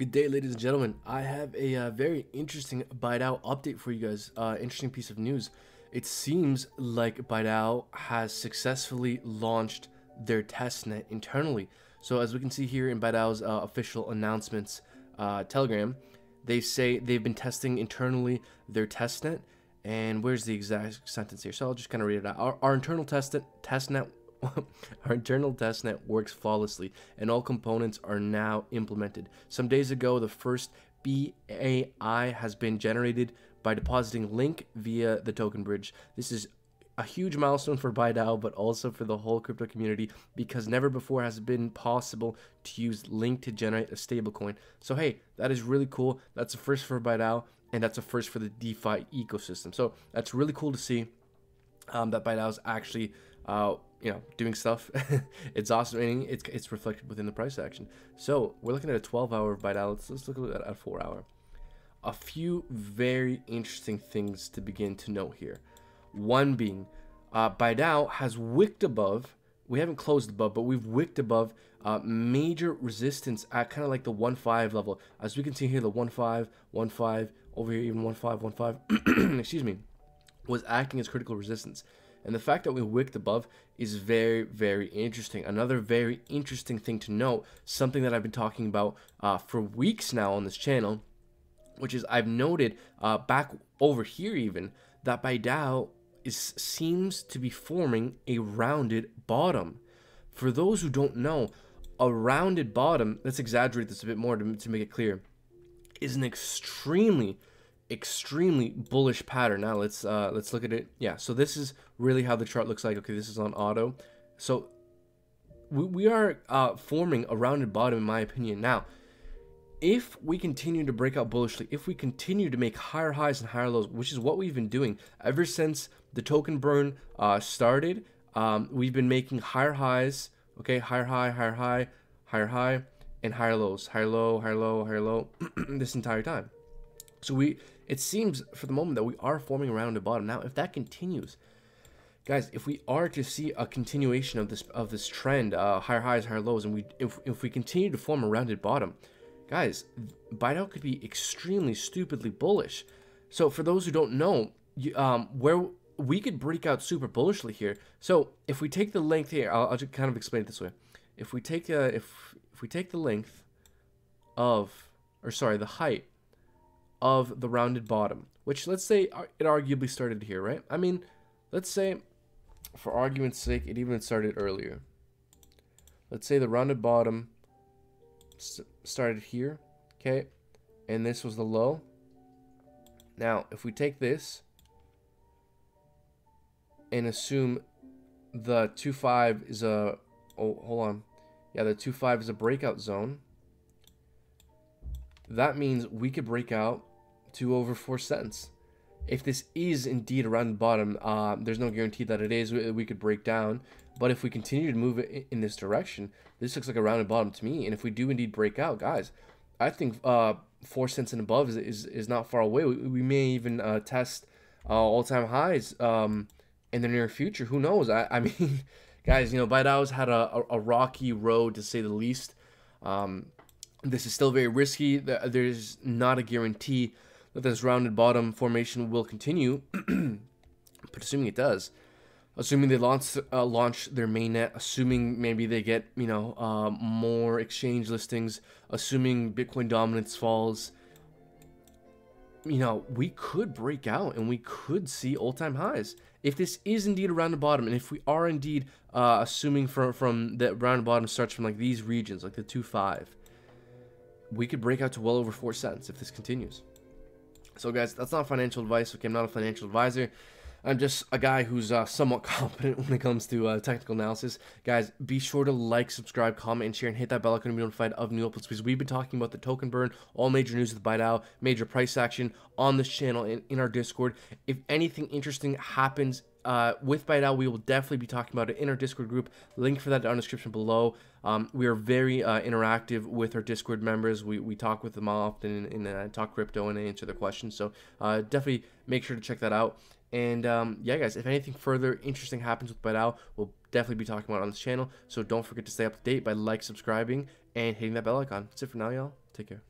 Good day, ladies and gentlemen. I have a uh, very interesting Bidao update for you guys. Uh, interesting piece of news. It seems like Bidao has successfully launched their testnet internally. So as we can see here in Bidao's uh, official announcements uh, Telegram, they say they've been testing internally their testnet. And where's the exact sentence here? So I'll just kind of read it out. Our, our internal test testnet Our internal testnet works flawlessly, and all components are now implemented. Some days ago, the first BAI has been generated by depositing Link via the token bridge. This is a huge milestone for Bidao, but also for the whole crypto community because never before has it been possible to use Link to generate a stablecoin. So hey, that is really cool. That's a first for Bidao, and that's a first for the DeFi ecosystem. So that's really cool to see um, that Bidao is actually uh, you know, doing stuff. it's awesome. and it's, it's reflected within the price action. So we're looking at a 12 hour Bidao. Let's, look at a four hour. A few very interesting things to begin to note here. One being, uh, Bidao has wicked above. We haven't closed above, but we've wicked above uh, major resistance at kind of like the 1-5 level. As we can see here, the 1.5, 1.5, over here even 1.5, 1.5, excuse me, was acting as critical resistance. And the fact that we wicked above is very, very interesting. Another very interesting thing to note, something that I've been talking about uh, for weeks now on this channel, which is I've noted uh, back over here even that Bidao is seems to be forming a rounded bottom. For those who don't know, a rounded bottom, let's exaggerate this a bit more to, to make it clear, is an extremely extremely bullish pattern. Now let's uh, let's look at it. Yeah, so this is really how the chart looks like. Okay, this is on auto. So we, we are uh, forming a rounded bottom in my opinion. Now, if we continue to break out bullishly, if we continue to make higher highs and higher lows, which is what we've been doing ever since the token burn uh, started, um, we've been making higher highs, okay, higher high, higher high, higher high, and higher lows, higher low, higher low, higher low, this entire time. So we it seems for the moment that we are forming around the bottom. Now, if that continues, guys, if we are to see a continuation of this of this trend, uh, higher highs, higher lows, and we if, if we continue to form a rounded bottom, guys, Bidao could be extremely stupidly bullish. So for those who don't know, you, um, where we could break out super bullishly here. So if we take the length here, I'll, I'll just kind of explain it this way. If we take uh, if if we take the length of, or sorry, the height of the rounded bottom, which let's say it arguably started here, right? I mean, let's say, for argument's sake, it even started earlier. Let's say the rounded bottom started here, okay? And this was the low. Now, if we take this and assume the 2-5 is a... Oh, hold on. Yeah, the 2-5 is a breakout zone. That means we could break out to over 4 cents. If this is indeed around the bottom, uh, there's no guarantee that it is. We, could break down. But if we continue to move in this direction, this looks like a rounded bottom to me. And if we do indeed break out, guys, I think uh, 4 cents and above is, is, is not far away. We, we may even uh, test uh, all-time highs um, in the near future. Who knows? I, I mean, guys, you know, Bidao's had a, a, a, rocky road, to say the least. Um, this is still very risky. There's not a guarantee that this rounded bottom formation will continue, but assuming it does, assuming they launch uh, launch their mainnet, assuming maybe they get you know uh, more exchange listings, assuming Bitcoin dominance falls, you know we could break out and we could see all time highs if this is indeed around the bottom, and if we are indeed uh, assuming from from the round bottom starts from like these regions, like the two five, we could break out to well over four cents if this continues. So guys, that's not financial advice. Okay, I'm not a financial advisor. I'm just a guy who's uh, somewhat competent when it comes to uh, technical analysis. Guys, be sure to like, subscribe, comment, and share, and hit that bell icon to be notified of new uploads because we've been talking about the token burn, all major news with Bidao, major price action on this channel and in our Discord. If anything interesting happens uh, with Bidao, we will definitely be talking about it in our Discord group. Link for that down in the description below. Um, we are very uh, interactive with our Discord members. We, we talk with them often and, and uh, talk crypto and answer their questions. So uh, definitely make sure to check that out. And um, yeah, guys, if anything further interesting happens with Bidao, we'll definitely be talking about on this channel. So don't forget to stay up to date by like, subscribing, and hitting that bell icon. That's it for now, y'all. Take care.